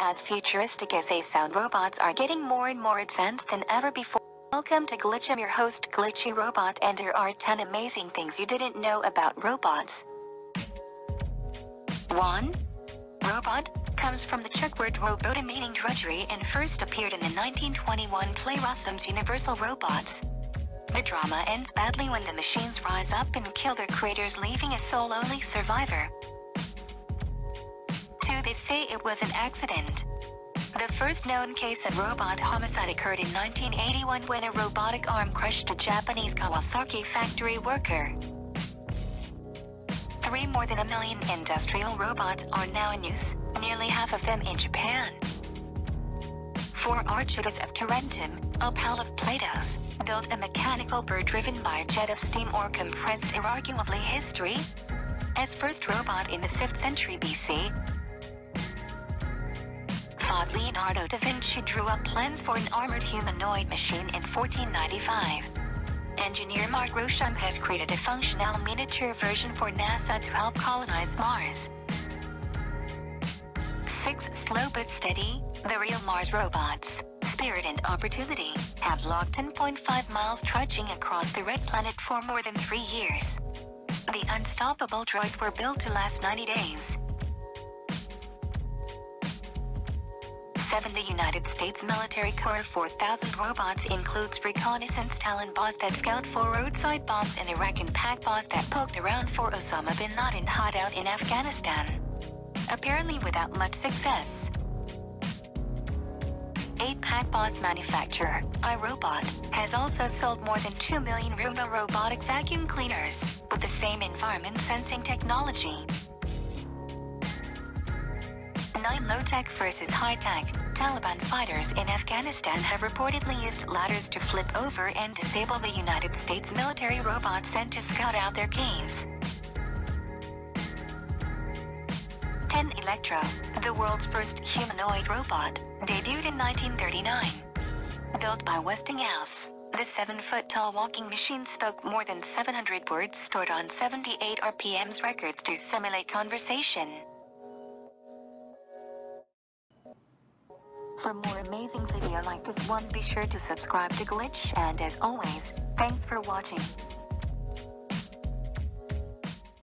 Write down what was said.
As futuristic as they sound, robots are getting more and more advanced than ever before. Welcome to Glitch. I'm your host, Glitchy Robot, and there are 10 amazing things you didn't know about robots. 1. Robot comes from the Czech word robota meaning drudgery and first appeared in the 1921 play Rossum's Universal Robots. The drama ends badly when the machines rise up and kill their creators leaving a soul-only survivor. 2. They say it was an accident. The first known case of robot homicide occurred in 1981 when a robotic arm crushed a Japanese Kawasaki factory worker. 3. More than a million industrial robots are now in use, nearly half of them in Japan. 4. Archytas of Tarentum, a pal of Plato's, built a mechanical bird driven by a jet of steam or compressed air arguably history as first robot in the 5th century BC. 5. Leonardo da Vinci drew up plans for an armored humanoid machine in 1495. Engineer Mark Rosheim has created a functional miniature version for NASA to help colonize Mars. 6. Slow but steady, the real Mars robots, Spirit and Opportunity, have logged 10.5 miles trudging across the red planet for more than three years. The unstoppable droids were built to last 90 days. 7. The United States Military Corps 4,000 robots includes reconnaissance Talon bots that scout for roadside bombs in Iraq and pack bots that poked around for Osama bin Laden hideout in Afghanistan. Apparently without much success. 8 Packbots manufacturer, iRobot, has also sold more than 2 million Roomba robotic vacuum cleaners, with the same environment sensing technology. 9 Low-tech versus high-tech, Taliban fighters in Afghanistan have reportedly used ladders to flip over and disable the United States military robots sent to scout out their caves. 10 Electro, the world's first humanoid robot, debuted in 1939. Built by Westinghouse, the 7-foot-tall walking machine spoke more than 700 words stored on 78 RPMs records to simulate conversation. For more amazing video like this one be sure to subscribe to Glitch and as always, thanks for watching.